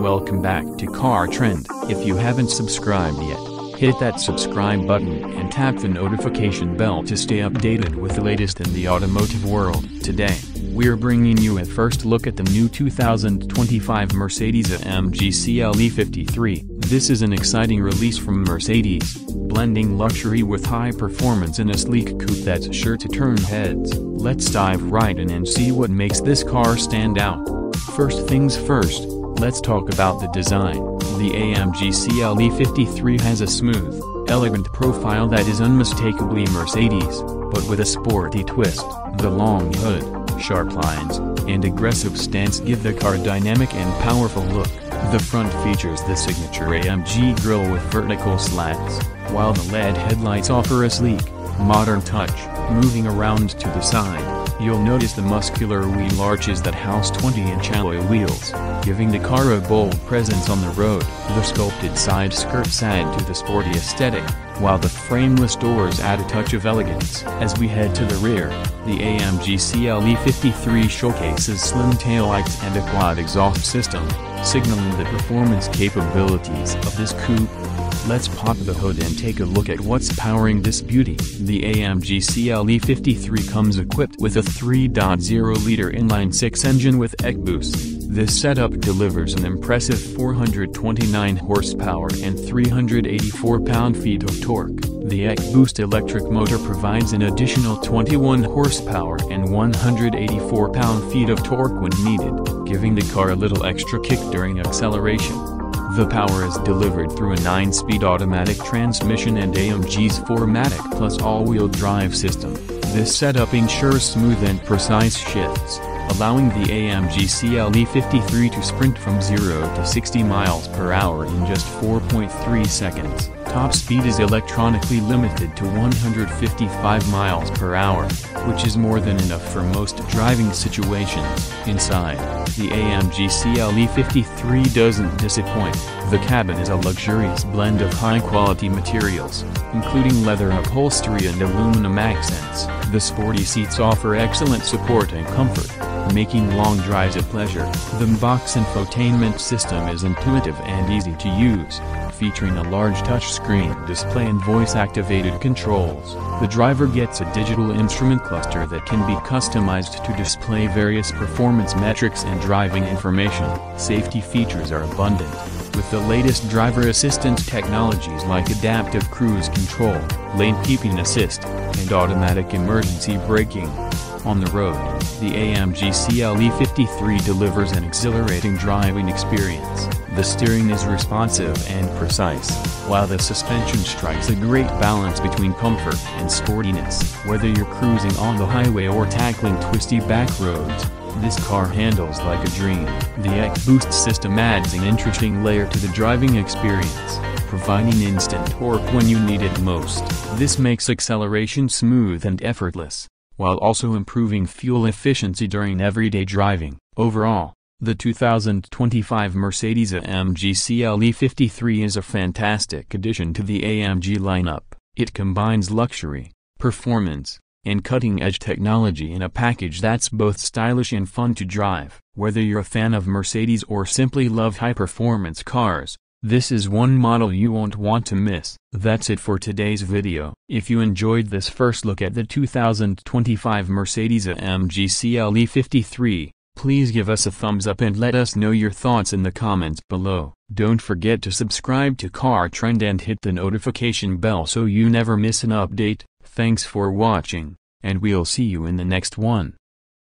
Welcome back to Car Trend. If you haven't subscribed yet, hit that subscribe button and tap the notification bell to stay updated with the latest in the automotive world. Today, we're bringing you a first look at the new 2025 Mercedes-AMG CLE 53. This is an exciting release from Mercedes, blending luxury with high performance in a sleek coupe that's sure to turn heads. Let's dive right in and see what makes this car stand out. First things first, let's talk about the design. The AMG CLE 53 has a smooth, elegant profile that is unmistakably Mercedes, but with a sporty twist. The long hood, sharp lines, and aggressive stance give the car a dynamic and powerful look. The front features the signature AMG grille with vertical slats, while the LED headlights offer a sleek, modern touch. Moving around to the side, you'll notice the muscular wheel arches that house 20-inch alloy wheels, giving the car a bold presence on the road. The sculpted side skirts add to the sporty aesthetic, while the frameless doors add a touch of elegance. As we head to the rear, the AMG CLE 53 showcases slim taillights and a quad exhaust system, signaling the performance capabilities of this coupe. Let's pop the hood and take a look at what's powering this beauty. The AMG CLE 53 comes equipped with a 3.0-liter inline-six engine with EQ Boost. This setup delivers an impressive 429 horsepower and 384 pound-feet of torque. The EQ Boost electric motor provides an additional 21 horsepower and 184 pound-feet of torque when needed, giving the car a little extra kick during acceleration. The power is delivered through a 9-speed automatic transmission and AMG's 4MATIC Plus all-wheel drive system. This setup ensures smooth and precise shifts, allowing the AMG CLE 53 to sprint from 0 to 60 miles per hour in just 4.3 seconds. Top speed is electronically limited to 155 miles per hour, which is more than enough for most driving situations. Inside, the AMG CLE 53 doesn't disappoint. The cabin is a luxurious blend of high-quality materials, including leather upholstery and aluminum accents. The sporty seats offer excellent support and comfort, making long drives a pleasure. The MBUX infotainment system is intuitive and easy to use, featuring a large touchscreen display and voice-activated controls. The driver gets a digital instrument cluster that can be customized to display various performance metrics and driving information. Safety features are abundant, with the latest driver assistance technologies like adaptive cruise control, lane keeping assist, and automatic emergency braking. On the road, the AMG CLE 53 delivers an exhilarating driving experience. The steering is responsive and precise, while the suspension strikes a great balance between comfort and sportiness. Whether you're cruising on the highway or tackling twisty back roads, this car handles like a dream. The EQ Boost system adds an interesting layer to the driving experience, providing instant torque when you need it most. This makes acceleration smooth and effortless while also improving fuel efficiency during everyday driving. Overall, the 2025 Mercedes-AMG CLE 53 is a fantastic addition to the AMG lineup. It combines luxury, performance, and cutting-edge technology in a package that's both stylish and fun to drive. Whether you're a fan of Mercedes or simply love high-performance cars, this is one model you won't want to miss. That's it for today's video. If you enjoyed this first look at the 2025 Mercedes-AMG CLE 53, please give us a thumbs up and let us know your thoughts in the comments below. Don't forget to subscribe to Car Trend and hit the notification bell so you never miss an update. Thanks for watching, and we'll see you in the next one.